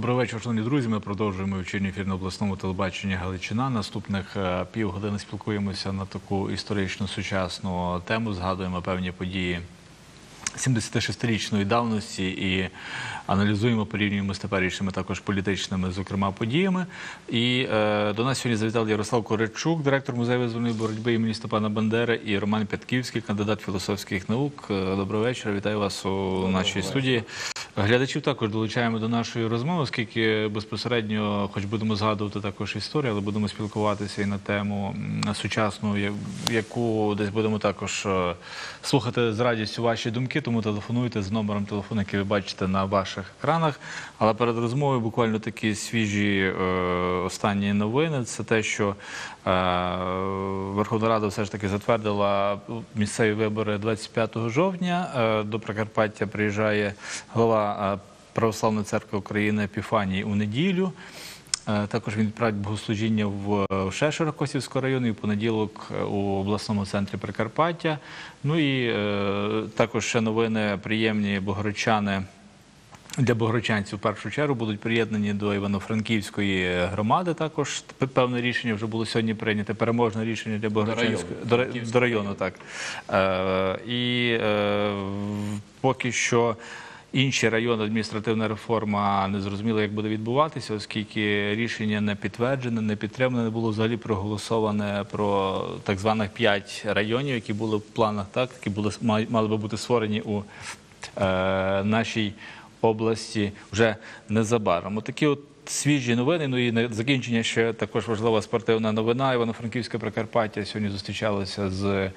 Добрий вечір, шановні друзі. Ми продовжуємо вечірній ефір на обласному телебаченні Галичина. Наступних е, півгодини спілкуємося на таку історично сучасну тему. Згадуємо певні події 76-річної давності і аналізуємо, порівнюємо з теперішніми також політичними, зокрема, подіями. І е, до нас сьогодні завітав Ярослав Коречук, директор музею визвольної боротьби імені Степана Бандери, і Роман Пятківський, кандидат філософських наук. Е, Доброго вечора. Вітаю вас у нашій студії. Глядачів також долучаємо до нашої розмови, оскільки безпосередньо, хоч будемо згадувати також історію, але будемо спілкуватися і на тему сучасну, яку десь будемо також е, слухати з радістю ваші думки. Тому телефонуйте з номером телефону, який ви бачите на ваших екранах. Але перед розмовою буквально такі свіжі е, останні новини. Це те, що е, Верховна Рада все ж таки затвердила місцеві вибори 25 жовтня. Е, до Прикарпаття приїжджає голова Православної церкви України Епіфаній у неділю. Е, Також він відправить богослужіння в в Шешера Косівського району і в понеділок е, у обласному центрі Прикарпаття. Ну і е, також ще новини приємні богородчани. Для богородчанців в першу чергу будуть приєднані до Івано-Франківської громади. Також певне рішення вже було сьогодні прийнято. Переможне рішення для богородчанської до, ра- до району. Так е, і е, поки що. Інші райони адміністративна реформа не зрозуміла, як буде відбуватися, оскільки рішення не підтверджене, не підтримане, не було взагалі проголосоване про так званих п'ять районів, які були в планах, так які були мали би бути створені у е, нашій області вже незабаром. Отакі от свіжі новини. Ну і на закінчення ще також важлива спортивна новина. Івано-Франківське Прикарпаття сьогодні зустрічалося з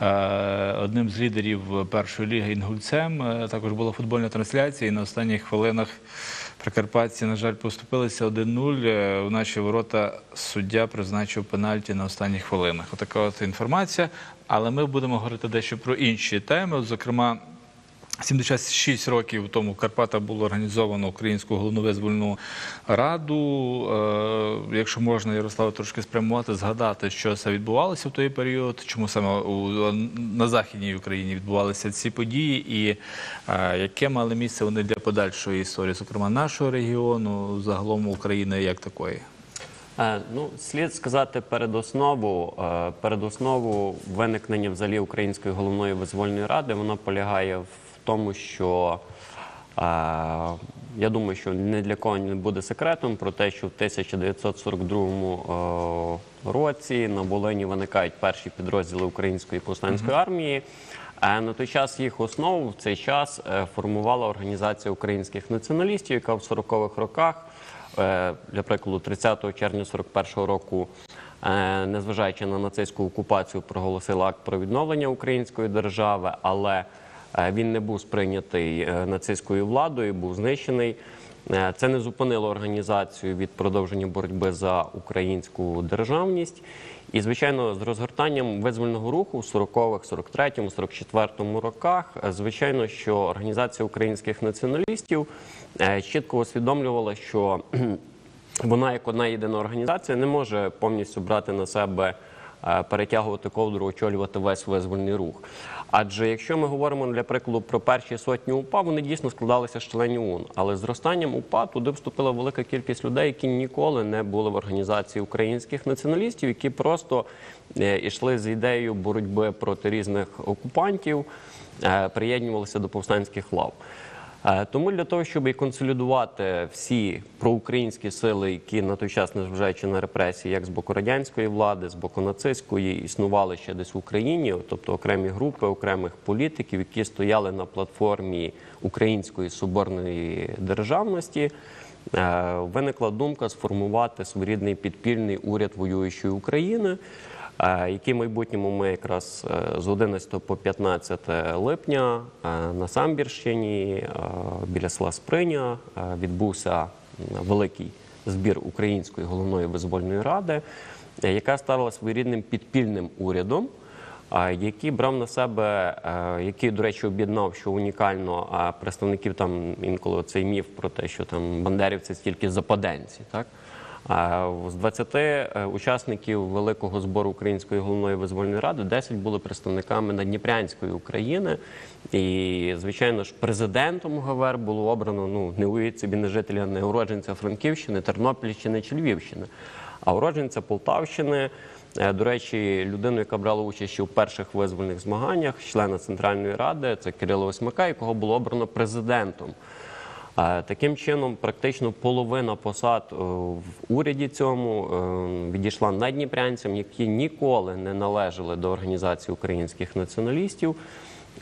е, одним з лідерів першої ліги інгульцем. Е, також була футбольна трансляція, і на останніх хвилинах. Прикарпатці, на жаль, поступилися 1-0. Е, У наші ворота суддя призначив пенальті на останніх хвилинах. Отака от інформація. Але ми будемо говорити дещо про інші теми. Зокрема, 76 років тому в Карпатах було організовано Українську головну визвольну раду. Е, якщо можна, Ярослав, трошки спрямувати, згадати, що це відбувалося в той період, чому саме на Західній Україні відбувалися ці події, і е, яке мали місце вони для подальшої історії, зокрема нашого регіону, загалом України як такої. Е, Ну, слід сказати передоснову. е, Передоснову виникнення взагалі Української головної визвольної ради воно полягає в тому, що е, я думаю, що ні для кого не буде секретом про те, що в 1942 е, році на Волині виникають перші підрозділи Української повстанської армії. Е, На той час їх основу в цей час формувала організація українських націоналістів, яка в 40-х роках для прикладу, 30 червня 41 року, незважаючи на нацистську окупацію, проголосила акт про відновлення української держави, але він не був сприйнятий е, нацистською владою, був знищений. Е, Це не зупинило організацію від продовження боротьби за українську державність. І, звичайно, з розгортанням визвольного руху в 40-х, 43-му, 44-му роках, е, звичайно, що організація українських націоналістів е, чітко усвідомлювала, що вона, як одна єдина організація, не може повністю брати на себе е, перетягувати ковдру, очолювати весь визвольний рух. Адже якщо ми говоримо для прикладу про перші сотні УПА, вони дійсно складалися з членів ОУН. Але зростанням УПА туди вступила велика кількість людей, які ніколи не були в організації українських націоналістів, які просто е, йшли з ідеєю боротьби проти різних окупантів, е, приєднувалися до повстанських лав. Е, Тому для того, щоб і консолідувати всі проукраїнські сили, які на той час, незважаючи на репресії, як з боку радянської влади, з боку нацистської, існували ще десь в Україні, тобто окремі групи окремих політиків, які стояли на платформі української соборної державності, е, виникла думка сформувати своєрідний підпільний уряд воюючої України. В майбутньому ми якраз е, з 11 по 15 липня е, на Самбірщині е, біля села Сприня відбувся великий збір Української головної визвольної ради, яка стала своєрідним підпільним урядом, який брав на себе, який, до речі, об'єднав, що унікально представників там інколи цей міф про те, що там бандерівці це тільки западенці, так? З 20 е, учасників Великого збору Української головної визвольної ради 10 були представниками Надніпрянської України. І, звичайно ж, президентом ГВР було обрано ну не уявіть собі не жителя, не уродженця Франківщини, Тернопільщини чи Львівщини, а уродженця Полтавщини. Е, До речі, людину, яка брала участь у перших визвольних змаганнях, члена Центральної ради, це Кирило Осьмака, якого було обрано президентом. Таким чином, практично половина посад е, в уряді цьому е, відійшла надніпрянцям, які ніколи не належали до організації українських націоналістів.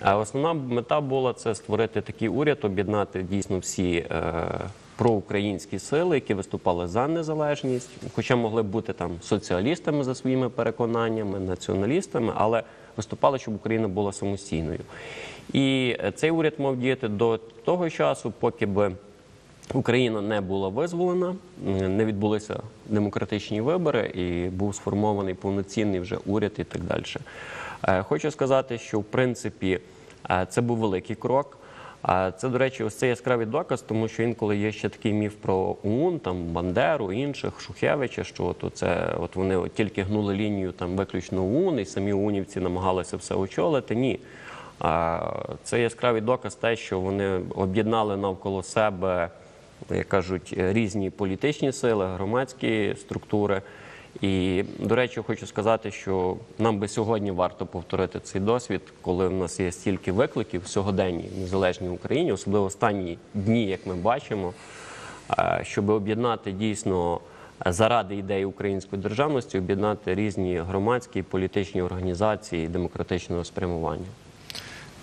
А основна мета була це створити такий уряд, об'єднати дійсно всі е, проукраїнські сили, які виступали за незалежність, хоча могли бути там соціалістами за своїми переконаннями, націоналістами, але виступали, щоб Україна була самостійною. І е, цей уряд мав діяти до того часу, поки би Україна не була визволена, не відбулися демократичні вибори і був сформований повноцінний вже уряд і так далі. Е, Хочу сказати, що в принципі е, це був великий крок. А це, до речі, ось це яскравий доказ, тому що інколи є ще такий міф про ОУН, там Бандеру, інших, Шухевича, що от це от вони от тільки гнули лінію там виключно ОУН, і самі ОУНівці намагалися все очолити. Ні. Це яскравий доказ те, що вони об'єднали навколо себе, як кажуть, різні політичні сили, громадські структури. І, до речі, хочу сказати, що нам би сьогодні варто повторити цей досвід, коли в нас є стільки викликів в сьогоденній в незалежній Україні, особливо останні дні, як ми бачимо, щоб об'єднати дійсно заради ідеї української державності, об'єднати різні громадські і політичні організації демократичного спрямування.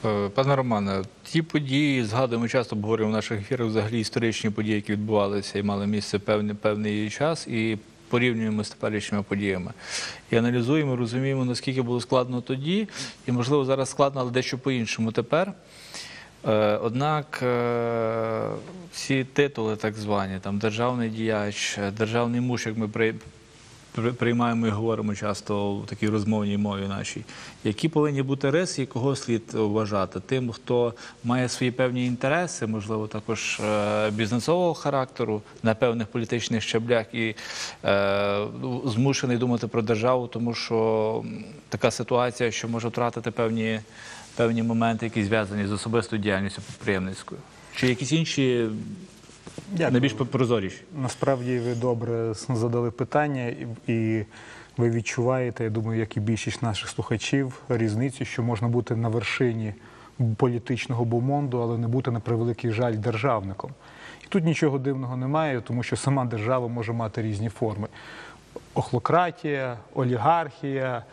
Е, Пане Романе, ті події згадуємо часто обговорюємо в наших ефірах взагалі історичні події, які відбувалися і мали місце певний, певний час, і порівнюємо з теперішніми подіями. І аналізуємо, розуміємо, наскільки було складно тоді, і можливо зараз складно, але дещо по-іншому тепер. Е, Однак е, всі титули, так звані, там державний діяч, державний муж, як ми приймаємо і говоримо часто в такій розмовній мові нашій, які повинні бути риси і кого слід вважати? Тим, хто має свої певні інтереси, можливо, також е, бізнесового характеру на певних політичних щаблях і е, змушений думати про державу, тому що така ситуація, що може втратити певні, певні моменти, які зв'язані з особистою діяльністю підприємницькою. Чи якісь інші Дякую. найбільш прозоріші? Насправді ви добре задали питання, і- ви відчуваєте, я думаю, як і більшість наших слухачів, різницю, що можна бути на вершині політичного бомонду, але не бути на превеликий жаль державником. І тут нічого дивного немає, тому що сама держава може мати різні форми: охлократія, олігархія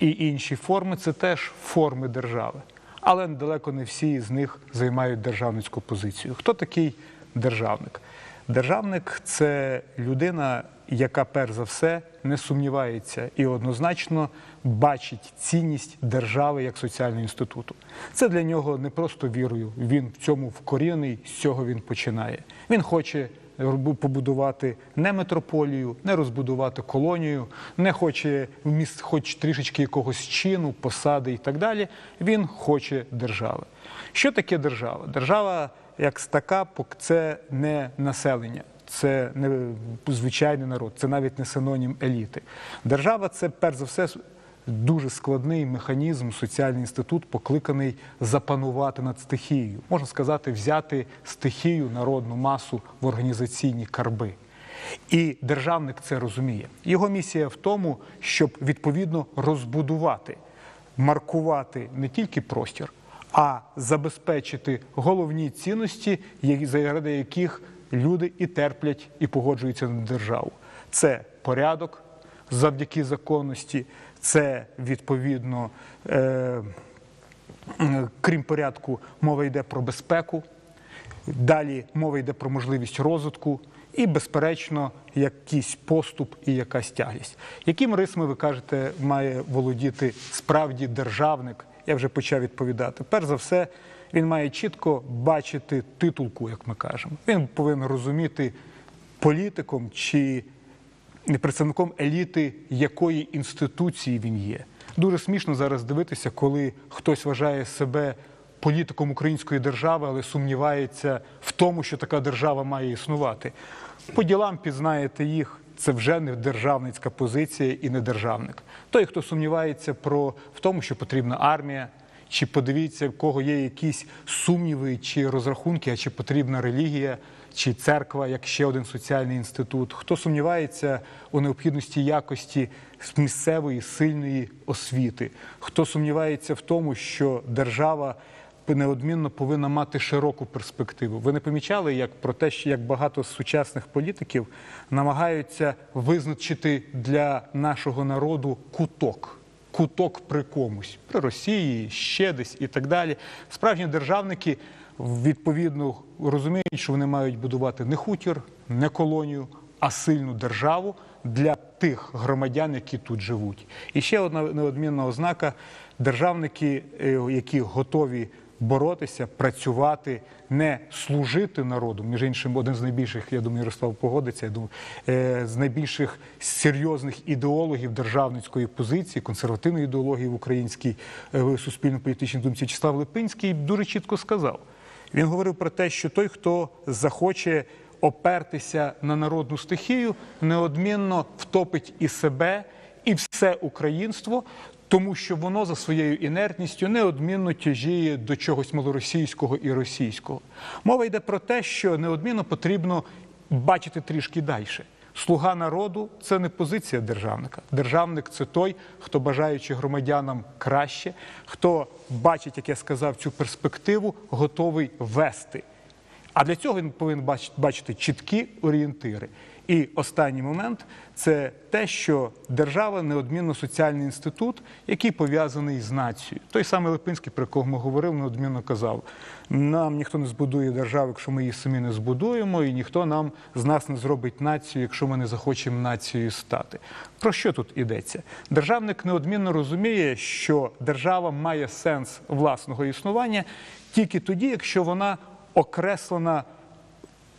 і інші форми це теж форми держави. Але далеко не всі з них займають державницьку позицію. Хто такий державник? Державник це людина, яка перш за все не сумнівається і однозначно бачить цінність держави як соціального інституту. Це для нього не просто вірою. Він в цьому вкорінений, з цього він починає. Він хоче побудувати не метрополію, не розбудувати колонію, не хоче вміст, хоч трішечки якогось чину, посади і так далі. Він хоче держави. Що таке держава? Держава як така, це не населення. Це не звичайний народ, це навіть не синонім еліти. Держава це перш за все дуже складний механізм, соціальний інститут, покликаний запанувати над стихією. Можна сказати, взяти стихію, народну масу в організаційні карби. І державник це розуміє. Його місія в тому, щоб відповідно розбудувати, маркувати не тільки простір, а забезпечити головні цінності, заради яких люди і терплять, і погоджуються на державу. Це порядок завдяки законності, це відповідно. Е- Крім порядку, мова йде про безпеку. Далі мова йде про можливість розвитку і, безперечно, якийсь поступ і якась тяглість. Яким рисами ви кажете, має володіти справді державник? Я вже почав відповідати. Перш за все, він має чітко бачити титулку, як ми кажемо. Він повинен розуміти політиком чи представником еліти, якої інституції він є. Дуже смішно зараз дивитися, коли хтось вважає себе політиком української держави, але сумнівається в тому, що така держава має існувати. По ділам пізнаєте їх це вже не державницька позиція і не державник. Той, хто сумнівається про в тому, що потрібна армія, чи подивіться, в кого є якісь сумніви чи розрахунки, а чи потрібна релігія, чи церква як ще один соціальний інститут. Хто сумнівається у необхідності якості місцевої сильної освіти, хто сумнівається в тому, що держава неодмінно повинна мати широку перспективу. Ви не помічали, як про те, що як багато сучасних політиків намагаються визначити для нашого народу куток. Куток при комусь, при Росії, ще десь і так далі. Справжні державники відповідно розуміють, що вони мають будувати не хутір, не колонію, а сильну державу для тих громадян, які тут живуть. І ще одна неодмінна ознака: державники, е, які готові боротися, працювати, не служити народу. Між іншим, один з найбільших, я думаю, Ярослав погодиться. Я думаю, е, з найбільших серйозних ідеологів державницької позиції, консервативної ідеології в українській е, суспільно-політичній думці, В'ячеслав Липинський дуже чітко сказав. Він говорив про те, що той, хто захоче опертися на народну стихію, неодмінно втопить і себе, і все українство, тому що воно за своєю інертністю неодмінно тяжіє до чогось малоросійського і російського. Мова йде про те, що неодмінно потрібно бачити трішки далі. Слуга народу це не позиція державника. Державник це той, хто бажаючи громадянам краще, хто бачить, як я сказав, цю перспективу, готовий вести. А для цього він повинен бачити чіткі орієнтири. І останній момент це те, що держава неодмінно соціальний інститут, який пов'язаний з нацією. Той самий Липинський, про якого ми говорили, неодмінно казав: нам ніхто не збудує державу, якщо ми її самі не збудуємо, і ніхто нам з нас не зробить націю, якщо ми не захочемо нацією стати. Про що тут йдеться? Державник неодмінно розуміє, що держава має сенс власного існування тільки тоді, якщо вона окреслена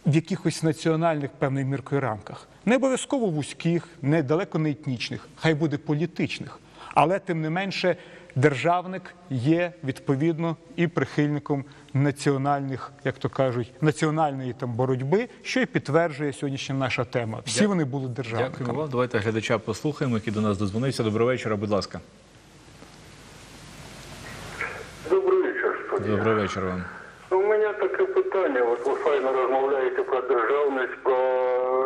в якихось національних певною міркою рамках. Не обов'язково вузьких, не далеко не етнічних, хай буде політичних. Але тим не менше, державник є відповідно і прихильником національних, як то кажуть, національної там боротьби, що і підтверджує сьогоднішня наша тема. Всі Дя- вони були Дякую вам. Давайте глядача послухаємо, який до нас дозвонився. Доброго вечора, будь ласка. Добрий вечір. Доброго вечора вам. У мене таке питання. От ви файно розмовляєте про державність, про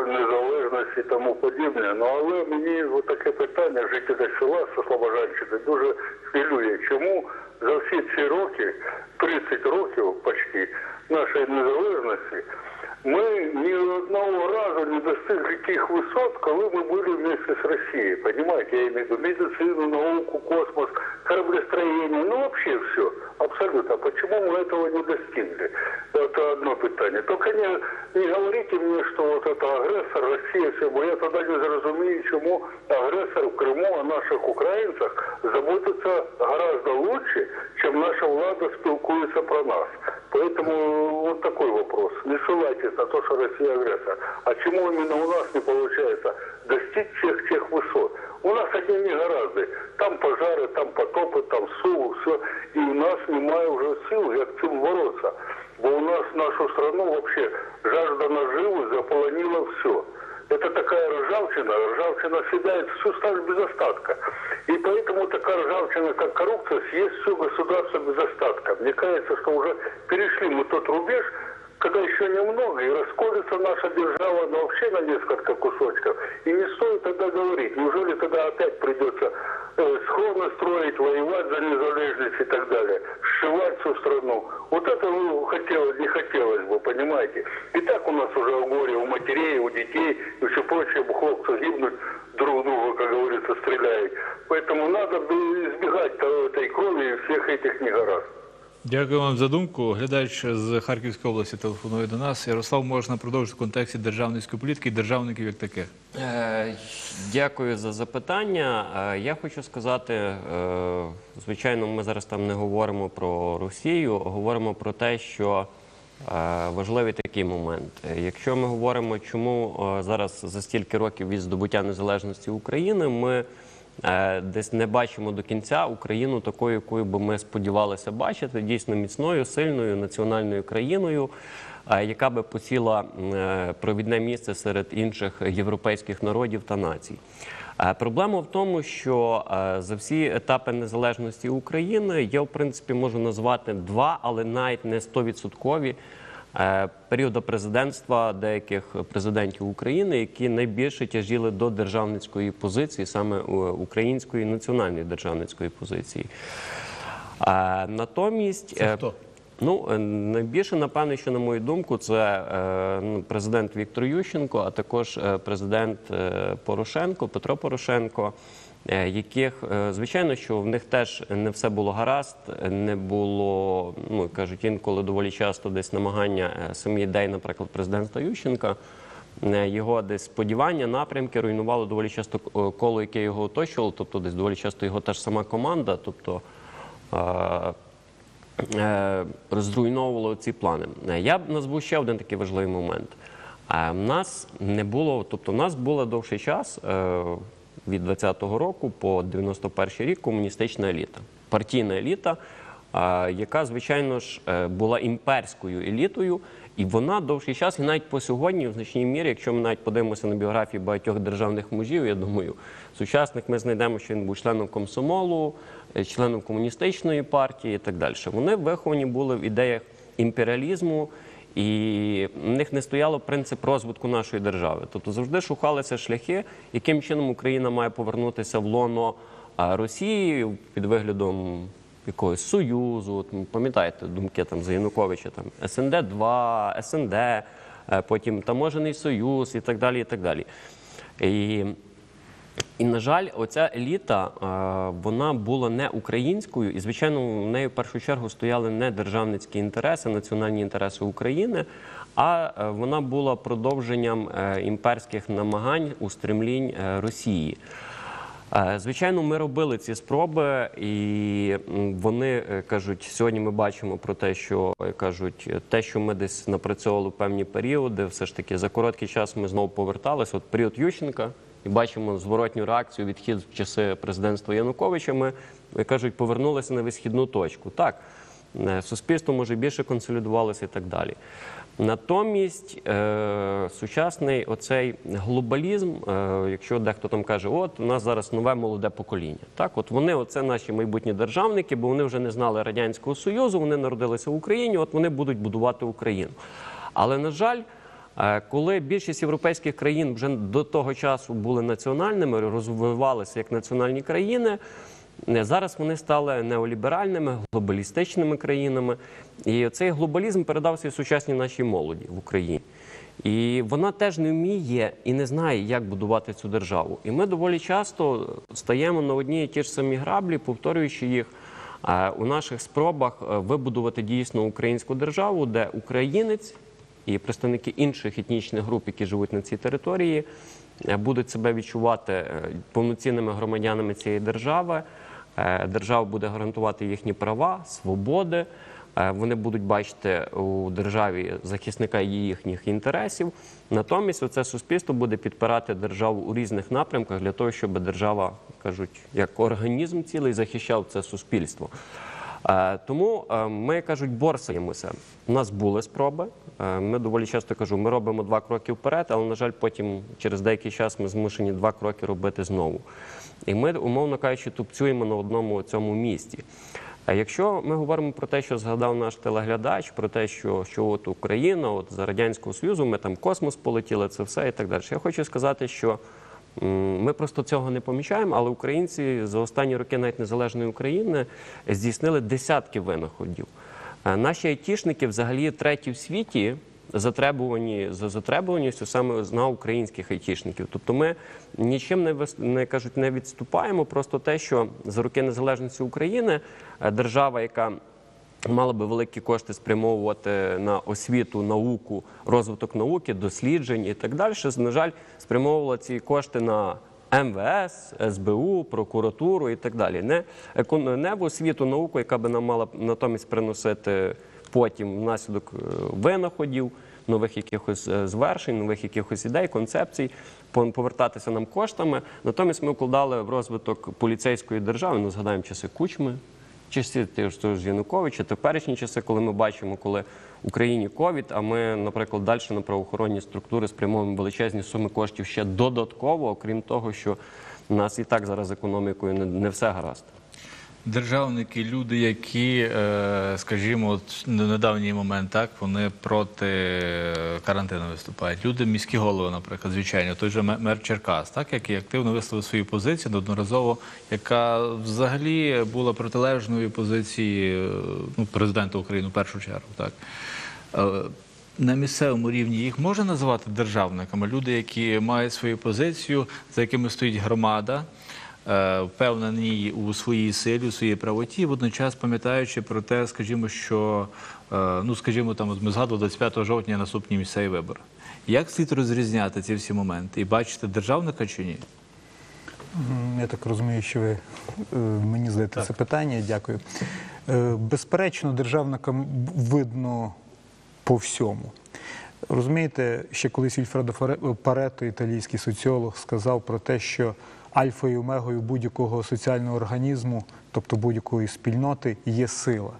незалежність і тому подібне. Ну але мені от таке питання жителя села Слобожанщини дуже хвилює. Чому за всі ці роки, 30 років почти нашої незалежності, ми ні одного разу не достигли тих висот, коли ми були вместе с Россией. Понимаете, я имею в виду медицину, науку, космос, кораблестроение, ну вообще все. Абсолютно. Почему мы этого не достигли? Это одно питание. Только не, не говорите мне, что вот это агрессор Россия, все, бо я тогда не зрозумію, чому агрессор в Криму о наших українцях заботиться гораздо лучше, чем наша влада спілкується про нас. Поэтому вот такой вопрос. Не ссылайтесь на то, что Россия агрессор. А чему именно у нас не получается достичь всех тех высот? У нас одни негаразды. Там пожари, там потопи, там суву, все. І у нас немає вже сил, як цим боротися. Бо у нас нашу страну вообще жажда наживы заполонила все. Это такая ржавчина. Ржавчина съедает всю сталь без остатка. И поэтому такая ржавчина, как коррупция, съест все государство без остатка. Мне кажется, что уже перешли мы тот рубеж, когда еще немного, и расколется наша держава ну, вообще на несколько кусочков. И не стоит тогда говорить, неужели тогда опять придется э, сховно строить, воевать за незалежность и так далее, сшивать всю страну. Вот это ну, хотелось, не хотелось бы, понимаете. И так у нас уже в горе у матерей, у детей и все прочее, хлопцы гибнут друг друга, как говорится, стреляют. Поэтому надо бы избегать этой крови и всех этих негаразд. Дякую вам за думку. Глядач з Харківської області телефонує до нас. Ярослав, можна продовжити в контексті державницької політики і державників як таких. Е, Дякую за запитання. Е, Я хочу сказати, е, звичайно, ми зараз там не говоримо про Росію, говоримо про те, що важливий такий момент. Якщо ми говоримо, чому зараз за стільки років від здобуття незалежності України ми десь не бачимо до кінця Україну такою, якою би ми сподівалися бачити, дійсно міцною, сильною національною країною, е, яка би посіла е, провідне місце серед інших європейських народів та націй. Е, Проблема в тому, що е, за всі етапи незалежності України я, в принципі, можу назвати два, але навіть не стовідсоткові е, періоди президентства деяких президентів України, які найбільше тяжіли до державницької позиції, саме української національної державницької позиції. Е, Натомість Це е, хто? Ну, найбільше, напевно, що на мою думку, це ну, президент Віктор Ющенко, а також президент Порошенко, Петро Порошенко, яких, е, звичайно, що в них теж не все було гаразд, не було, ну кажуть, інколи доволі часто десь намагання е, самі ідей, наприклад, президента Ющенка. е, Його десь сподівання, напрямки руйнувало доволі часто е, коло, яке його оточувало, тобто десь доволі часто його та ж сама команда, тобто е, е, зруйновувало ці плани. Е, Я б назву ще один такий важливий момент. Е, нас не було, тобто в нас було довший час е, від 20-го року по 91-й рік комуністична еліта, партійна еліта, яка, звичайно ж, е, була імперською елітою. І вона довший час, і навіть по сьогодні, в значній мірі, якщо ми навіть подивимося на біографії багатьох державних мужів, я думаю, сучасних ми знайдемо, що він був членом комсомолу, е, членом комуністичної партії і так далі. Вони виховані були в ідеях імперіалізму, і в них не стояло принцип розвитку нашої держави. Тобто завжди шукалися шляхи, яким чином Україна має повернутися в лоно Росії під виглядом якогось союзу. Ну, пам'ятаєте думки там за Януковича, там СНД 2 СНД, потім таможений союз і так далі. І так далі. І і, на жаль, оця еліта е, вона була не українською, і звичайно, в неї в першу чергу стояли не державницькі інтереси, національні інтереси України, а е, вона була продовженням е, імперських намагань устремлінь е, Росії. Звичайно, ми робили ці спроби, і вони кажуть, сьогодні ми бачимо про те, що кажуть, те, що ми десь напрацьовували певні періоди, все ж таки за короткий час ми знову поверталися. От період Ющенка, і бачимо зворотню реакцію, відхід в часи президентства Януковича. Ми кажуть, повернулися на висхідну точку. Так, е, суспільство може більше консолідувалося і так далі. Натомість е, сучасний оцей глобалізм, е, якщо дехто там каже, от у нас зараз нове молоде покоління. Так, от вони, оце наші майбутні державники, бо вони вже не знали радянського союзу, вони народилися в Україні, от вони будуть будувати Україну. Але на жаль. Е, Коли більшість європейських країн вже до того часу були національними, розвивалися як національні країни, е, зараз вони стали неоліберальними, глобалістичними країнами. І цей глобалізм передався і сучасній нашій молоді в Україні. І вона теж не вміє і не знає, як будувати цю державу. І ми доволі часто стаємо на одні і ті ж самі граблі, повторюючи їх е, у наших спробах вибудувати дійсно українську державу, де українець і представники інших етнічних груп, які живуть на цій території, е, будуть себе відчувати е, повноцінними громадянами цієї держави. Е, Держава буде гарантувати їхні права, свободи. Вони будуть бачити у державі захисника їхніх інтересів. Натомість, оце суспільство буде підпирати державу у різних напрямках для того, щоб держава кажуть, як організм цілий захищав це суспільство. Е, Тому е, ми кажуть, борсаємося. У нас були спроби. Е, Ми доволі часто кажу, ми робимо два кроки вперед, але на жаль, потім через деякий час ми змушені два кроки робити знову. І ми, умовно кажучи, тупцюємо на одному цьому місці. А якщо ми говоримо про те, що згадав наш телеглядач, про те, що, що от Україна, от за радянського союзу, ми там космос полетіли, це все і так далі. Я хочу сказати, що ми просто цього не помічаємо, але українці за останні роки навіть незалежної України здійснили десятки винаходів. Е, Наші айтішники взагалі треті в світі затребувані за затребуваністю саме на українських айтішників. Тобто ми нічим не не кажуть, не відступаємо. Просто те, що за роки незалежності України е, держава, яка Мала би великі кошти спрямовувати на освіту, науку, розвиток науки, досліджень і так далі. На жаль, спрямовувала ці кошти на МВС, СБУ, прокуратуру і так далі. Не, не в освіту, науку, яка би нам мала натомість приносити потім внаслідок е, винаходів, нових якихось е, звершень, нових якихось ідей, концепцій, повертатися нам коштами. Натомість ми вкладали в розвиток поліцейської держави. Ну, згадаємо часи кучми, часи ж Януковича, теперішні часи, коли ми бачимо, коли в Україні ковід, а ми, наприклад, далі на правоохоронні структури спрямовуємо величезні суми коштів ще додатково, окрім того, що у нас і так зараз економікою не все гаразд. Державники, люди, які, е, скажімо, на недавній момент, так вони проти е, карантину виступають. Люди, міські голови, наприклад, звичайно, той же мер Черкас, так який активно висловив свою позицію неодноразово, яка взагалі була протилежною позиції е, ну, президента України в першу чергу. Так на місцевому рівні їх можна називати державниками. Люди, які мають свою позицію, за якими стоїть громада е, впевнені у своїй силі, у своїй правоті, водночас пам'ятаючи про те, скажімо, що е, ну, скажімо, там ми згадували 25 жовтня наступні місцеві вибори. Як слід розрізняти ці всі моменти і бачити державника чи ні? Я так розумію, що ви е, мені задаєте це питання. Дякую. Безперечно, державникам видно по всьому. Розумієте, ще колись Вільфредо Парето, італійський соціолог, сказав про те, що альфою і омегою будь-якого соціального організму, тобто будь-якої спільноти, є сила.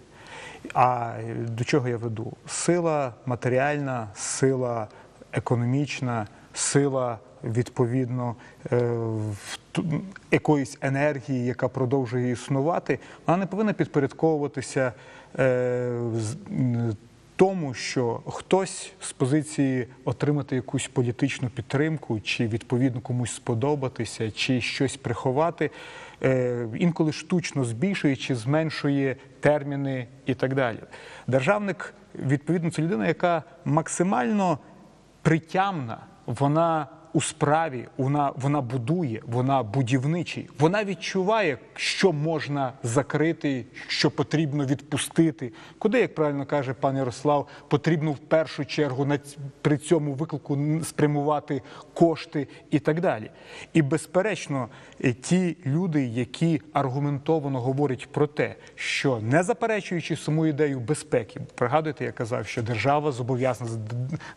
А е, до чого я веду? Сила матеріальна, сила економічна, сила відповідно е, якоїсь енергії, яка продовжує існувати, вона не повинна підпорядковуватися е, тому, що хтось з позиції отримати якусь політичну підтримку, чи відповідно комусь сподобатися, чи щось приховати, е, інколи штучно збільшує чи зменшує терміни і так далі. Державник, відповідно, це людина, яка максимально притямна, вона у справі, вона, вона будує, вона будівничий, вона відчуває, що можна закрити, що потрібно відпустити. Куди, як правильно каже пан Ярослав, потрібно в першу чергу на при цьому виклику спрямувати кошти і так далі. І безперечно, е, ті люди, які аргументовано говорять про те, що не заперечуючи саму ідею безпеки, пригадуєте, я казав, що держава зобов'язана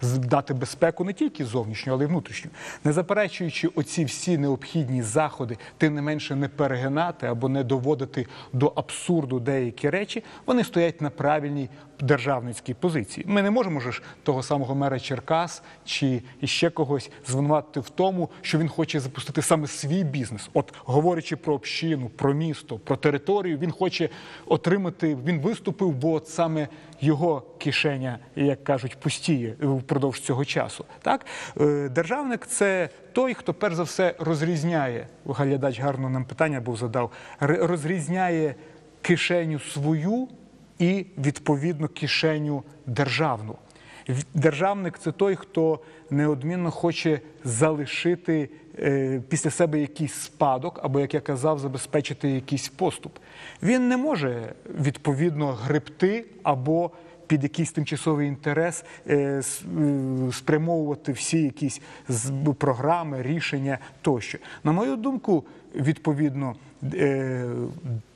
дати безпеку не тільки зовнішню, але й внутрішню. Не заперечуючи оці всі необхідні заходи, тим не менше не перегинати або не доводити до абсурду деякі речі, вони стоять на правильній державницькій позиції. Ми не можемо ж того самого мера Черкас чи іще когось звинуватити в тому, що він хоче запустити саме свій бізнес. От говорячи про общину, про місто, про територію, він хоче отримати. Він виступив, бо от саме його кишеня, як кажуть, пустіє впродовж цього часу. Так Е, державник це той, хто перш за все розрізняє. Глядач гарно нам питання був задав. Розрізняє кишеню свою і відповідно кишеню державну. Державник це той, хто неодмінно хоче залишити е, після себе якийсь спадок, або, як я казав, забезпечити якийсь поступ. Він не може відповідно гребти або під якийсь тимчасовий інтерес е, е, спрямовувати всі якісь програми, рішення тощо. На мою думку, відповідно,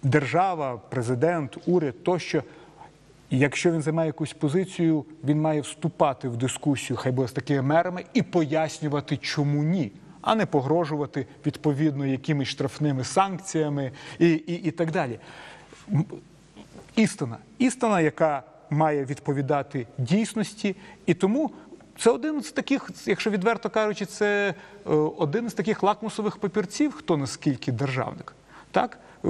держава, президент, уряд тощо. Якщо він займає якусь позицію, він має вступати в дискусію, хай буде з такими мерами, і пояснювати, чому ні, а не погрожувати відповідно якимись штрафними санкціями і, і, і так далі. Істина, істина, яка має відповідати дійсності, і тому це один з таких, якщо відверто кажучи, це е, один з таких лакмусових папірців, хто наскільки державник. Так? Е,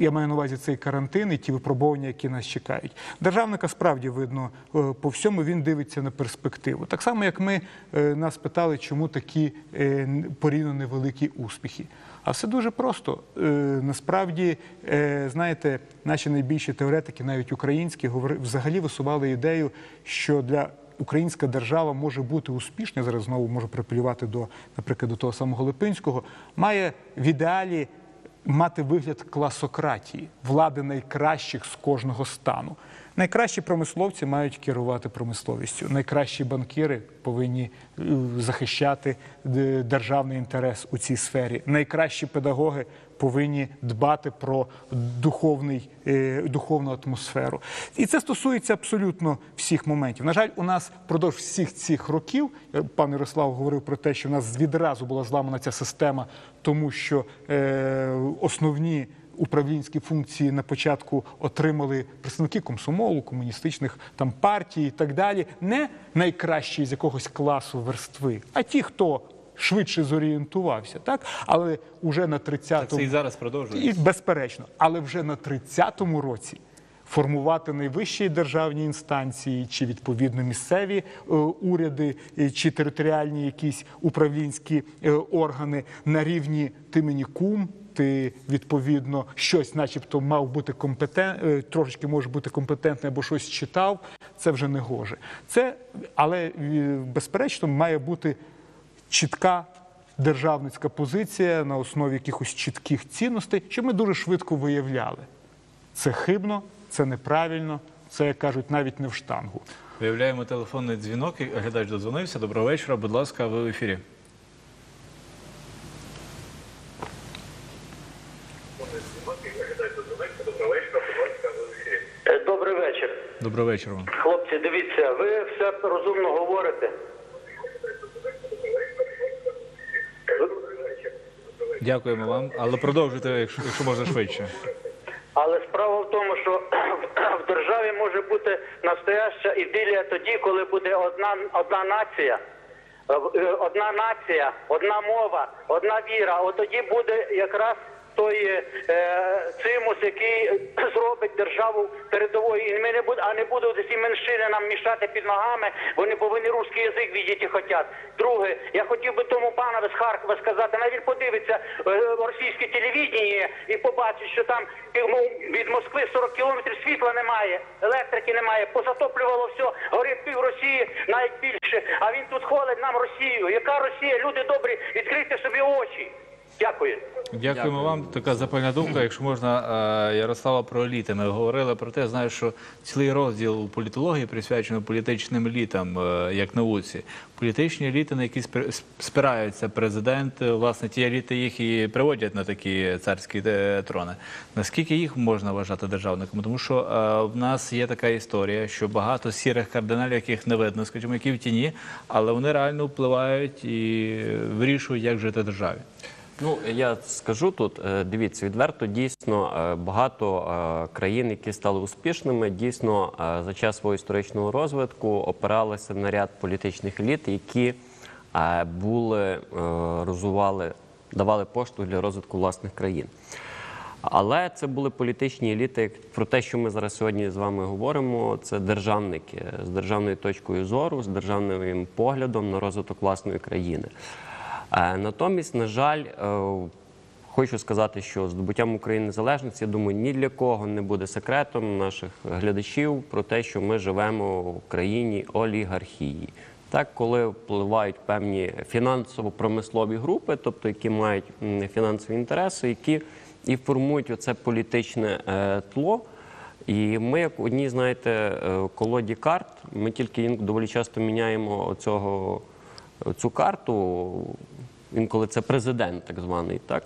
Я маю на увазі цей карантин і ті випробування, які нас чекають. Державника справді видно е, по всьому, він дивиться на перспективу. Так само, як ми е, нас питали, чому такі порівняно невеликі успіхи. А все дуже просто. Насправді, знаєте, наші найбільші теоретики, навіть українські, взагалі висували ідею, що для Українська держава може бути успішна, зараз знову можу припелювати до, наприклад, до того самого Липинського, має в ідеалі мати вигляд класократії, влади найкращих з кожного стану. Найкращі промисловці мають керувати промисловістю. Найкращі банкіри повинні е, захищати е, державний інтерес у цій сфері. Найкращі педагоги повинні дбати про духовний, е, духовну атмосферу. І це стосується абсолютно всіх моментів. На жаль, у нас впродовж всіх цих років, е, пан Ярослав говорив про те, що в нас відразу була зламана ця система, тому що е, основні управлінські функції на початку отримали представники комсомолу, комуністичних там партій і так далі. Не найкращі з якогось класу верстви, а ті, хто швидше зорієнтувався, так але вже на 30-му... Це і зараз продовжується. І безперечно, але вже на 30-му році формувати найвищі державні інстанції, чи відповідно місцеві е, уряди, е, чи територіальні якісь управлінські е, органи на рівні ти мені кум. Ти відповідно щось, начебто, мав бути компетент, трошечки може бути компетентний або щось читав. Це вже не гоже. Це, але е, безперечно, має бути чітка державницька позиція на основі якихось чітких цінностей, що ми дуже швидко виявляли. Це хибно, це неправильно, це як кажуть навіть не в штангу. Виявляємо телефонний дзвінок. і Глядач додзвонився. Доброго вечора. Будь ласка, ви в ефірі. Е, Добрий вечір. Доброго вечора вам. Хлопці, дивіться, ви все розумно говорите. Дякуємо вам. Але продовжуйте, якщо, якщо можна швидше. Але справа в тому, що в державі може бути настояща ідилія тоді, коли буде одна, одна нація. Е, Одна нація, одна мова, одна віра. От тоді буде якраз той е, цимус, який зробить державу передовою. І ми не буде, а не будуть ці меншини нам мішати під ногами. Вони повинні русський язик віддіти хотять. Друге, я хотів би тому панові з Харкова сказати, навіть подивиться е, російське телевідення і побачить, що там ну, від Москви 40 кілометрів світла немає, електрики немає, позатоплювало все, горить пів Росії, навіть більше. А він тут хвалить нам Росію. Яка Росія? Люди добрі, відкрийте собі очі. Дякую. Дякуємо вам. Така запальна думка. Якщо можна, е, Ярослава про еліти. Ми говорили про те, знаю, що цілий розділ у політології присвячено політичним елітам, е, як науці. Політичні еліти, на які спир- спираються президент, власне, ті еліти їх і приводять на такі царські е, трони. Наскільки їх можна вважати державниками? Тому що в нас є така історія, що багато сірих кардиналів, яких не видно, скажімо, які в тіні, але вони реально впливають і вирішують, як жити державі. Ну я скажу тут. е, Дивіться, відверто дійсно е, багато е, країн, які стали успішними, дійсно за час свого історичного розвитку опиралися на ряд політичних еліт, які були розвивали, давали поштовх для розвитку власних країн. Але це були політичні еліти. Про те, що ми зараз сьогодні з вами говоримо, це державники з державною точкою зору, з державним поглядом на розвиток власної країни. Е, Натомість, на жаль, е, хочу сказати, що здобуттям України незалежності, я думаю, ні для кого не буде секретом наших глядачів про те, що ми живемо в країні олігархії. Так, коли впливають певні фінансово-промислові групи, тобто які мають фінансові інтереси, які і формують оце політичне е, тло. І ми, як одні, знаєте, колоді карт, ми тільки доволі часто міняємо оцього, цю карту, інколи це президент, так званий, так.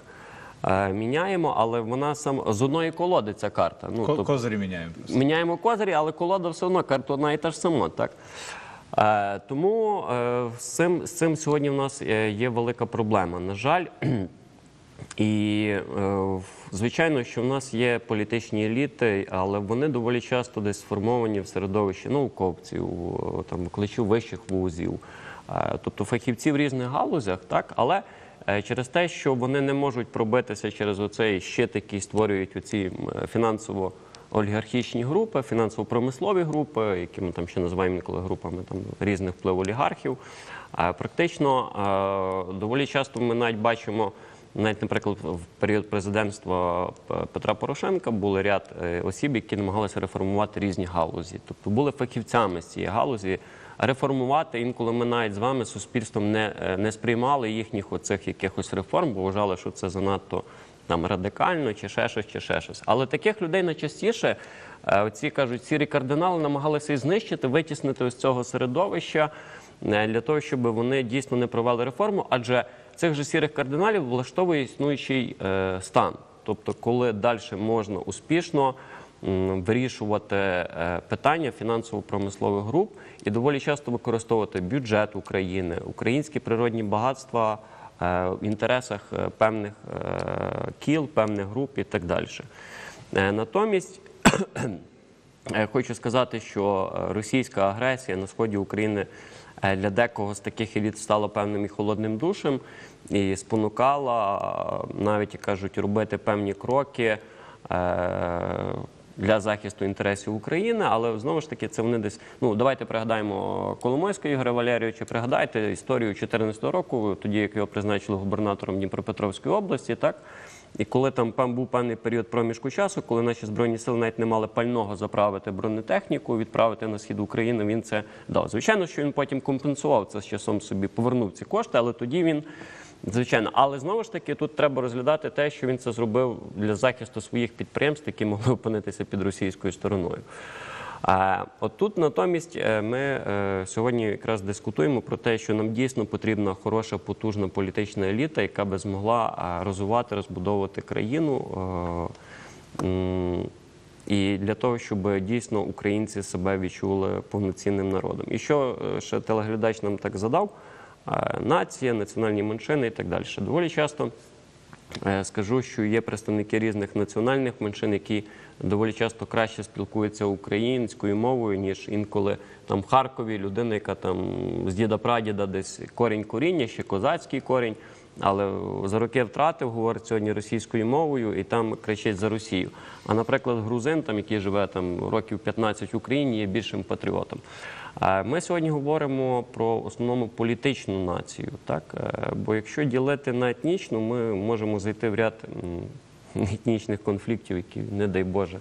Е, Міняємо, але вона сам з одної колоди ця карта. Ну, тобто- Козирі міняємо. просто. Міняємо козирі, але колода все одно карта одна і та ж сама. Так? Е, тому е, з, цим, з цим сьогодні в нас е, є велика проблема. На жаль, і е, звичайно, що в нас є політичні еліти, але вони доволі часто десь сформовані в середовищі науковців, там викладачів вищих вузів, тобто фахівців в різних галузях, так але. е, Через те, що вони не можуть пробитися через оцей щит, який створюють оці фінансово олігархічні групи, фінансово-промислові групи, які ми там ще називаємо інколи групами там різних впливу олігархів. Практично е, доволі часто ми навіть бачимо. Навіть, наприклад, в період президентства Петра Порошенка були ряд е, осіб, які намагалися реформувати різні галузі, тобто були фахівцями з цієї галузі. Реформувати інколи ми навіть з вами суспільством не, е, не сприймали їхніх оцих якихось реформ, бо вважали, що це занадто там радикально, чи ще щось, чи ще щось. Але таких людей найчастіше е, оці кажуть, сірі кардинали намагалися і знищити, витіснити з цього середовища е, для того, щоб вони дійсно не провели реформу, адже цих же сірих кардиналів влаштовує існуючий стан. Тобто, коли далі можна успішно вирішувати е, питання фінансово-промислових груп і доволі часто використовувати бюджет України, українські природні багатства е, в інтересах е, певних кіл, певних груп і так далі. Натомість Хочу сказати, що російська агресія на сході України для декого з таких еліт стала певним і холодним душем і спонукала навіть як кажуть робити певні кроки. Для захисту інтересів України, але знову ж таки це вони десь. Ну давайте пригадаємо Коломойського Ігоря Валерійовича. Пригадайте історію 2014 року, тоді як його призначили губернатором Дніпропетровської області, так і коли там був певний період проміжку часу, коли наші збройні сили навіть не мали пального заправити бронетехніку, відправити на схід України, він це дав. Звичайно, що він потім компенсував це з часом собі, повернув ці кошти, але тоді він. Звичайно, але знову ж таки тут треба розглядати те, що він це зробив для захисту своїх підприємств, які могли опинитися під російською стороною. А от тут натомість е, ми е, сьогодні якраз дискутуємо про те, що нам дійсно потрібна хороша, потужна політична еліта, яка би змогла е, розвивати, розбудовувати країну. І для того, щоб дійсно українці себе відчули повноцінним народом. І що ще телеглядач нам так задав? Е, Нація, національні меншини і так далі. Доволі часто Е, Скажу, що є представники різних національних меншин, які доволі часто краще спілкуються українською мовою, ніж інколи там в Харкові людина, яка там з діда прадіда десь корінь коріння, ще козацький корінь, але за роки втратив, говорить сьогодні російською мовою і там кричить за Росію. А наприклад, грузин, там, який живе там років 15 в Україні, є більшим патріотом. Ми сьогодні говоримо про основному політичну націю, так Е, бо якщо ділити на етнічну, ми можемо зайти в ряд етнічних конфліктів, які, не дай Боже,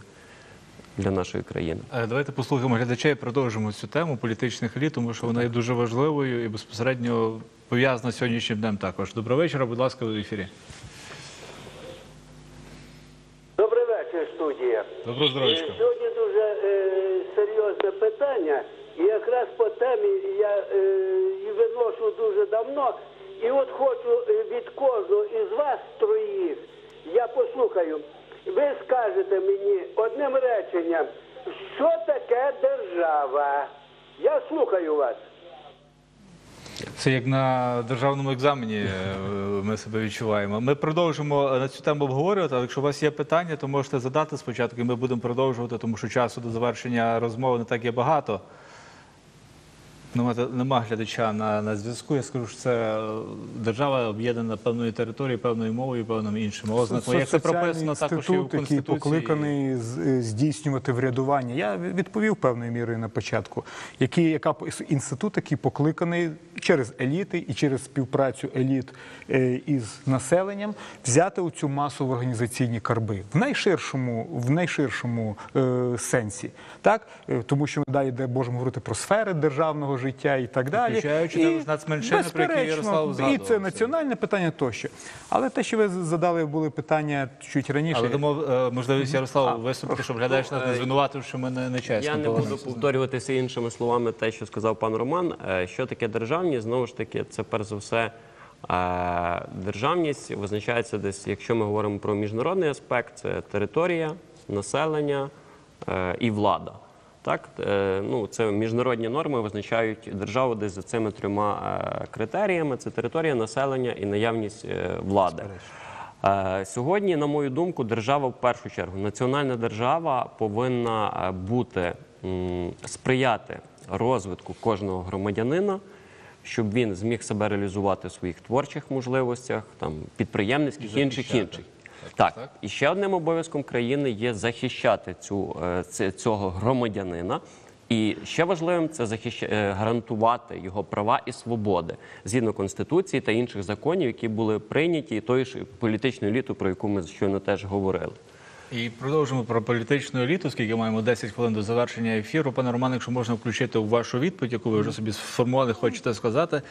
для нашої країни. Е, Давайте послухаємо глядачей, продовжимо цю тему політичних еліт, тому що вона є дуже важливою і безпосередньо пов'язана з сьогоднішнім днем також. Доброго вечора, будь ласка, в ефірі. Добрий вечір, студія. Доброго здоров'ячка. Е, Сьогодні дуже е, серйозне питання, і якраз по темі я е, виношу дуже давно. І от хочу е, від кожного із вас троїх, я послухаю, ви скажете мені одним реченням, що таке держава? Я слухаю вас. Це як на державному екзамені е, ми себе відчуваємо. Ми продовжимо на цю тему обговорювати, але якщо у вас є питання, то можете задати спочатку, і ми будемо продовжувати, тому що часу до завершення розмови не так є багато. Нема, нема глядача на, на зв'язку. Я скажу, що це е, держава об'єднана певною територією, певною мовою, певними іншими ознаками. Як це прописано також і в інститут, який покликаний е, здійснювати врядування. Я відповів певною мірою на початку. Який, яка інститут, який покликаний через еліти і через співпрацю еліт е, із населенням взяти у цю масу в організаційні карби в найширшому, в найширшому е, сенсі, так тому що ми далі де можемо говорити про сфери державного життя і так далі. Включаючи І, нацменшини, про які безперечно, Ярослав і це національне питання тощо. Але те, що ви задали, були питання чуть раніше. Але дамо е, можливість Ярославу виступити, щоб глядач нас не звинуватив, що ми не, не чесно. Я не буду повторюватися іншими словами те, що сказав пан Роман. Е, Що таке державність? Знову ж таки, це перш за все. е, Державність визначається десь, якщо ми говоримо про міжнародний аспект, це територія, населення е, і влада. Так, Е, ну це міжнародні норми визначають державу десь за цими трьома е, критеріями: це територія, населення і наявність е, влади. Сьогодні, на мою думку, держава в першу чергу, національна держава повинна бути сприяти розвитку кожного громадянина, щоб він зміг себе реалізувати в своїх творчих можливостях, там підприємницьких інших інших. Так, і ще одним обов'язком країни є захищати цю, е, цього громадянина. І ще важливим це захищ... е, гарантувати його права і свободи згідно конституції та інших законів, які були прийняті тою ж політичною елітою, про яку ми щойно теж говорили. І продовжимо про політичну еліту, оскільки маємо 10 хвилин до завершення ефіру. Пане Романе, якщо можна включити у вашу відповідь, яку ви вже собі сформували, хочете сказати.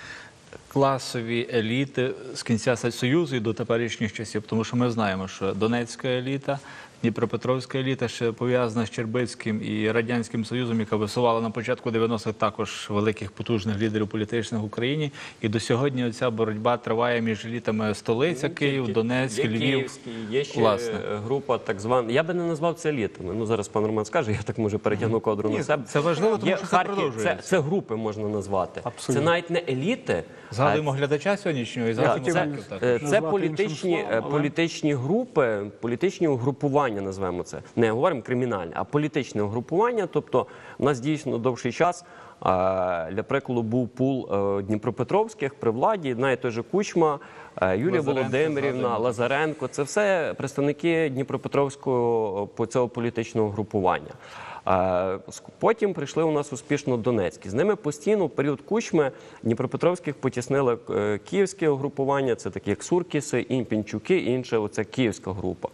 Класові еліти з кінця Союзу і до теперішніх часів, тому що ми знаємо, що Донецька еліта, Дніпропетровська еліта ще пов'язана з Чербицьким і Радянським Союзом, яка висувала на початку 90-х також великих потужних лідерів політичних в Україні. І до сьогодні ця боротьба триває між елітами столиця Київ, Донецьк, є Львів. Київський, є ще Власне. е, група так звана. Я би не назвав це елітами. Ну зараз пан Роман скаже, я так може перетягну кодру Ні, на себе. це важливо, тому Є що це Харків, це, продовжується. це групи можна назвати. Абсолютно. Це навіть не еліти. Згадуємо глядача сьогоднішнього і згадуємо це, е, це політичні, іншим словом, е, але- групи, політичні угрупування, назвемо це. Не говоримо кримінальне, а політичне угрупування. Тобто, у нас дійсно довший час. е, Для прикладу був пул е, Дніпропетровських при владі, навіть той же Кучма, е, Юлія Лазаренко, Володимирівна. Лазаренко. Це все представники Дніпропетровського е, по цього політичного групування. Потім прийшли у нас успішно Донецькі. З ними постійно в період кучми Дніпропетровських потіснили е, київське угрупування, це такі як Суркіси, Імпінчуки, інше оце київська група.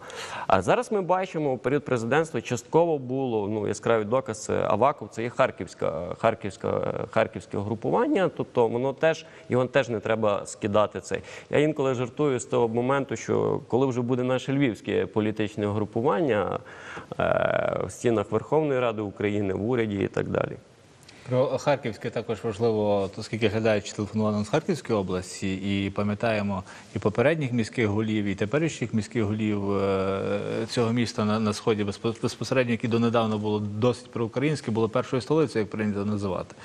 А зараз ми бачимо у період президентства частково було ну яскравий доказ це Аваков, це є харківська, харківська, харківське угрупування. Тобто воно теж його теж не треба скидати цей. Я інколи жартую з того моменту, що коли вже буде наше львівське політичне угрупування е, в стінах Верховної Ради України, в уряді і так далі. Про Харківське також важливо, оскільки глядачі телефонували з Харківської області, і пам'ятаємо і попередніх міських голів, і теперішніх міських голів е, цього міста на, на сході безпо- безпосередньо, які донедавна було досить проукраїнське, було першою столицею, як прийнято називати.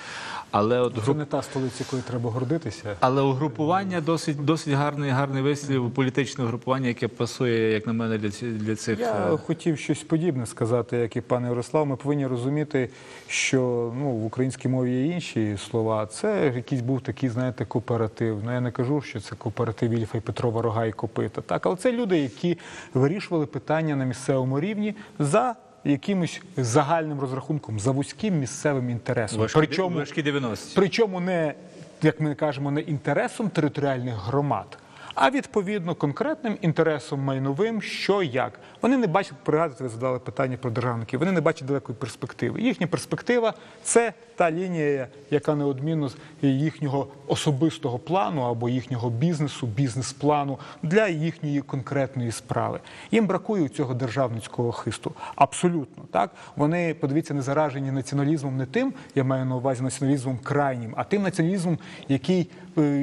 Але от Це не та столиця, якою треба гордитися. але угрупування досить досить гарний, гарний вислів політичне угрупування, яке пасує, як на мене, для, ці- для цих Я е, хотів щось подібне сказати, як і пан Ярослав. Ми повинні розуміти, що ну, в українській мові є інші слова. Це якийсь був такий, знаєте, кооператив. Ну я не кажу, що це кооператив Ільфа і Петрова Рога і Копита. Так, але це люди, які вирішували питання на місцевому рівні за якимось загальним розрахунком, за вузьким місцевим інтересом. важкі, Причому важкі 90-ті. Причому не, як ми кажемо, не інтересом територіальних громад, а відповідно конкретним інтересом майновим, що як. Вони не бачать, пригадуєте, ви задали питання про державників, вони не бачать далекої перспективи. Їхня перспектива це та лінія, яка неодмінно з їхнього особистого плану або їхнього бізнесу, бізнес-плану для їхньої конкретної справи. Їм бракує цього державницького хисту. Абсолютно так. Вони подивіться, не заражені націоналізмом не тим, я маю на увазі націоналізмом крайнім, а тим націоналізмом, який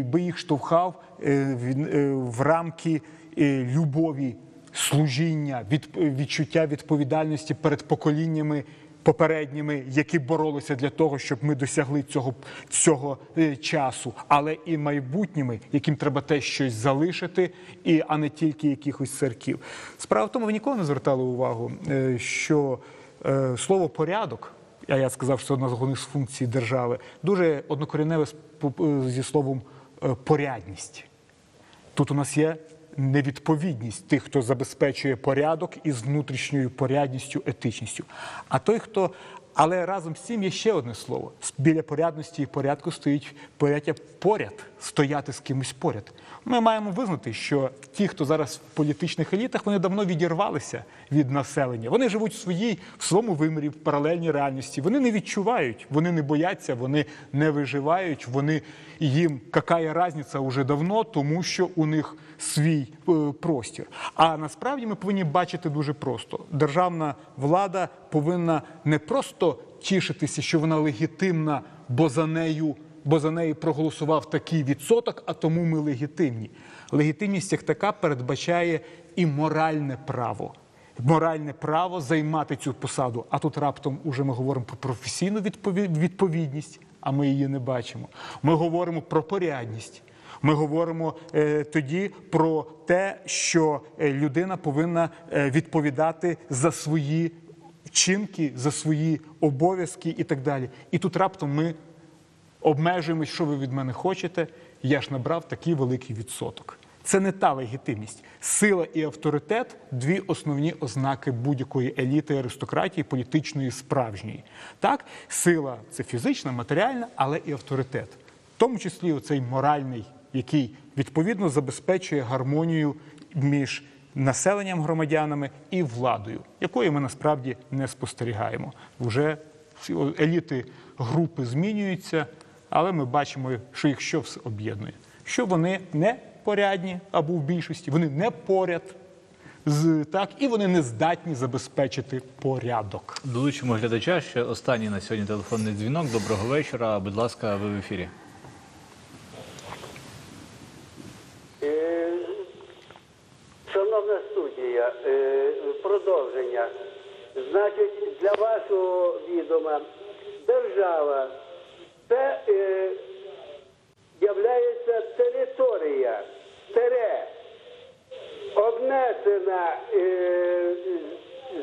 би їх штовхав е, е, в рамки е, любові, служіння, від, відчуття відповідальності перед поколіннями. Попередніми, які боролися для того, щоб ми досягли цього, цього е, часу, але і майбутніми, яким треба теж щось залишити, і, а не тільки якихось церків. Справа в тому, ви ніколи не звертали увагу, е, що е, слово порядок, а я сказав, що це одна з головних функцій держави, дуже однокоріневе з, зі словом е, порядність. Тут у нас є невідповідність тих, хто забезпечує порядок із внутрішньою порядністю, етичністю. А той, хто. Але разом з цим є ще одне слово. Біля порядності і порядку стоїть поняття поряд, стояти з кимось поряд. Ми маємо визнати, що ті, хто зараз в політичних елітах, вони давно відірвалися від населення. Вони живуть в своїй в своєму вимірі, в паралельній реальності. Вони не відчувають, вони не бояться, вони не виживають. Вони їм яка різниця уже давно, тому що у них свій е, простір. А насправді ми повинні бачити дуже просто: державна влада повинна не просто тішитися, що вона легітимна, бо за нею. Бо за неї проголосував такий відсоток, а тому ми легітимні. Легітимність як така передбачає і моральне право. Моральне право займати цю посаду. А тут раптом уже ми говоримо про професійну відповідність, а ми її не бачимо. Ми говоримо про порядність. Ми говоримо е, тоді про те, що е, людина повинна е, відповідати за свої вчинки, за свої обов'язки і так далі. І тут раптом ми обмежуємось, що ви від мене хочете. Я ж набрав такий великий відсоток. Це не та легітимність. Сила і авторитет дві основні ознаки будь-якої еліти аристократії, політичної справжньої. Так, сила це фізична, матеріальна, але і авторитет, в тому числі оцей моральний, який відповідно забезпечує гармонію між населенням, громадянами і владою, якої ми насправді не спостерігаємо. Вже еліти групи змінюються, Але ми бачимо, що їх що все об'єднує. Що вони не порядні або в більшості, вони не поряд з так, і вони не здатні забезпечити порядок. Долучимо глядача. Ще останній на сьогодні телефонний дзвінок. Доброго вечора. Будь ласка, ви в ефірі. Е, Шановна студія, е, продовження. Значить, для вашого відома держава це е, являється територія, тере, обнесена е,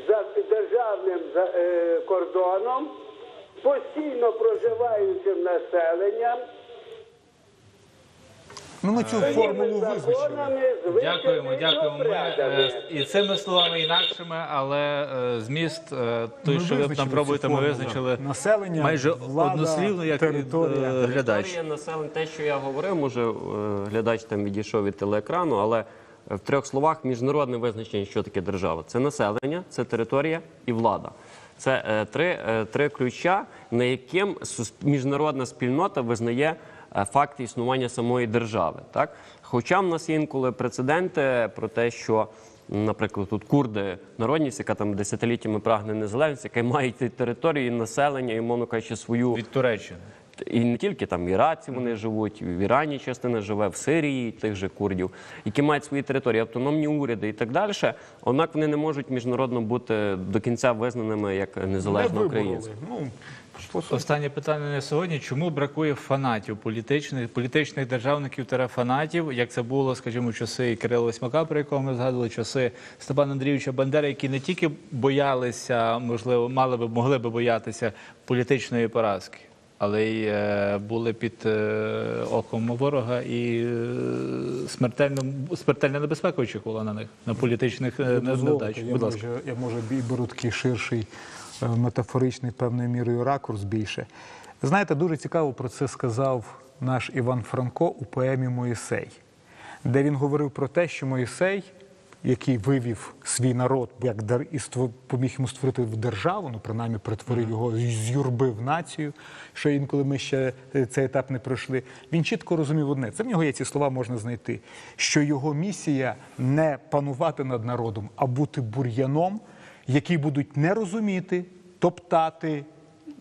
за державним е, кордоном, постійно проживаючим населенням. Ну, ми цю формулу своїми визначили. Дякуємо, дякуємо. Ми е, і цими словами інакшими, але е, зміст е, той, Ми що ви нам визначили пробуєте, цю ми формулу. визначили Населення, майже влада, однослівно, як територія. е, глядач. Територія населення, те, що я говорив, може е, глядач там відійшов від телеекрану, але в трьох словах міжнародне визначення, що таке держава. Це населення, це територія і влада. Це е, три, е, три ключа, на яким сус- міжнародна спільнота визнає е, факти існування самої держави. Так? Хоча в нас є інколи прецеденти про те, що Наприклад, тут курди, народність, яка там десятиліттями прагне незалежності, яка має ті території, населення і, мовно кажучи, свою Від Туреччини. і не тільки там в Іраці вони живуть, в Ірані частина живе, в Сирії тих же курдів, які мають свої території, автономні уряди і так далі. Однак вони не можуть міжнародно бути до кінця визнаними як незалежна Не Останнє питання на сьогодні: чому бракує фанатів політичних політичних державників та фанатів, як це було, скажімо, в часи Кирила Восьмака, про якого ми згадували, часи Степана Андрійовича Бандери, які не тільки боялися, можливо, мали би могли би боятися політичної поразки, але й е, були під е, оком ворога і е, смертельно смертельна небезпека очікувала на них на політичних е, невдач. я, Будь ласка. може, я може бі- беру такий ширший метафоричний певною мірою ракурс більше. Знаєте, дуже цікаво про це сказав наш Іван Франко у поемі Моїсей, де він говорив про те, що Моїсей, який вивів свій народ, як дар і поміг йому створити в державу, ну принаймні перетворив його з юрби в націю, що інколи ми ще е, цей етап не пройшли. Він чітко розумів одне. Це в нього є ці слова можна знайти, що його місія не панувати над народом, а бути бур'яном, який будуть не розуміти, топтати.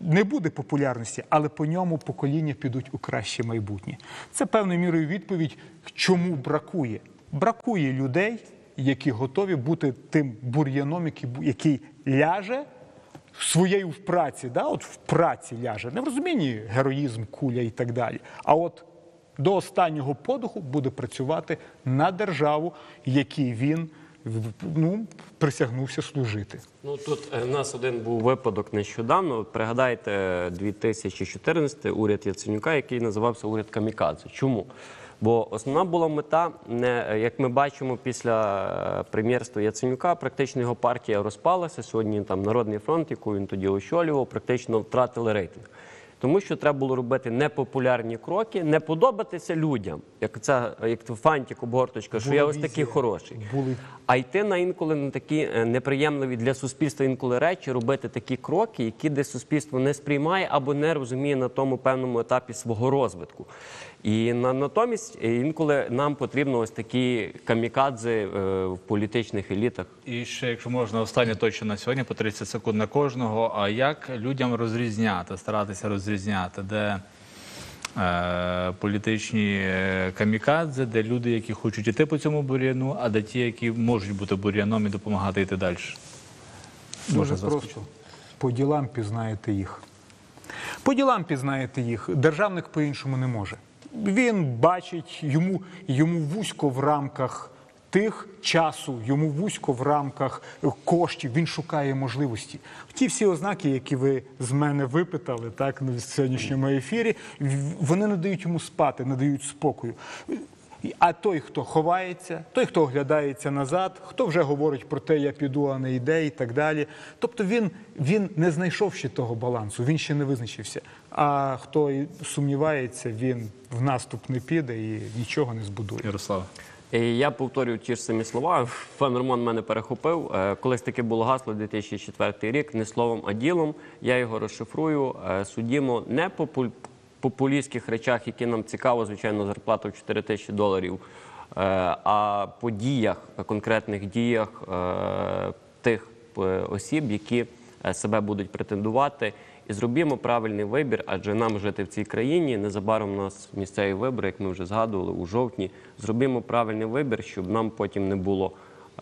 Не буде популярності, але по ньому покоління підуть у краще майбутнє. Це певною мірою відповідь, чому бракує. Бракує людей, які готові бути тим бур'яном, який, який ляже своєю в праці, да? от в праці ляже, не в розумінні героїзм, куля і так далі. А от до останнього подиху буде працювати на державу, якій він ну, присягнувся служити. Ну тут е, в нас один був випадок нещодавно. Пригадайте 2014 уряд Яценюка, який називався уряд Камікадзе. Чому? Бо основна була мета, не е, як ми бачимо після е, прем'єрства Яценюка, практично його партія розпалася. Сьогодні там Народний фронт, яку він тоді очолював, практично втратили рейтинг. Тому що треба було робити непопулярні кроки, не подобатися людям, як це як фантик обгорточка, що я ось візія. такий хороший. Були А йти на інколи на такі е, неприємливі для суспільства інколи речі, робити такі кроки, які десь суспільство не сприймає або не розуміє на тому певному етапі свого розвитку. І на, натомість е, інколи нам потрібно ось такі камікадзи е, в політичних елітах. І ще, якщо можна, останнє точно на сьогодні, по 30 секунд на кожного. А як людям розрізняти, старатися розрізняти, де е, політичні камікадзе, де люди, які хочуть іти по цьому бур'яну, а де ті, які можуть бути бур'яном і допомагати йти далі? Дуже просто. По ділам пізнаєте їх. По ділам пізнаєте їх. Державник по-іншому не може. Він бачить йому, йому вузько в рамках тих часу, йому вузько в рамках коштів. Він шукає можливості. Ті всі ознаки, які ви з мене випитали, так на сьогоднішньому ефірі, вони не дають йому спати, не дають спокою. А той, хто ховається, той, хто оглядається назад, хто вже говорить про те, я піду, а не йде, і так далі. Тобто він, він не знайшов ще того балансу, він ще не визначився. А хто сумнівається, він в наступ не піде і нічого не збудує. Ярослав. І я повторюю ті ж самі слова. Пан Роман мене перехопив. Е, Колись таке було гасло 2004 рік, не словом, а ділом. Я його розшифрую. Е, Судімо не по пуль- популістських речах, які нам цікаво, звичайно, зарплата в 4 тисячі доларів, е, а по діях, конкретних діях е, тих е, осіб, які е, себе будуть претендувати. І зробімо правильний вибір, адже нам жити в цій країні. Незабаром у нас місцеві вибори, як ми вже згадували, у жовтні. Зробімо правильний вибір, щоб нам потім не було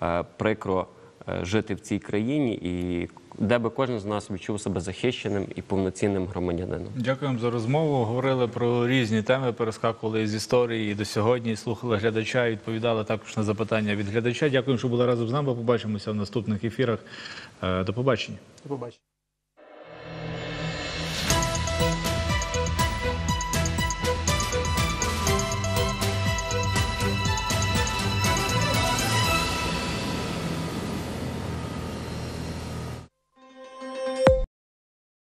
е, прикро е, жити в цій країні, і де би кожен з нас відчув себе захищеним і повноцінним громадянином. Дякуємо за розмову. Говорили про різні теми, перескакували з історії до сьогодні. Слухали глядача, і відповідали також на запитання від глядача. Дякуємо, що були разом з нами. Побачимося в наступних ефірах. Е, До побачення. До побачення.